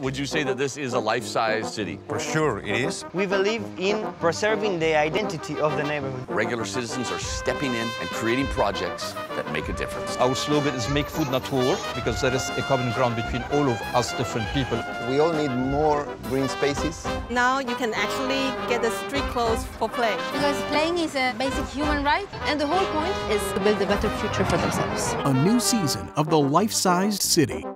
Would you say that this is a life-size city? For sure it is. We believe in preserving the identity of the neighborhood. Regular citizens are stepping in and creating projects that make a difference. Our slogan is make food not because there is a common ground between all of us different people. We all need more green spaces. Now you can actually get the street clothes for play. Because playing is a basic human right, and the whole point is to build a better future for themselves. A new season of The Life Sized City.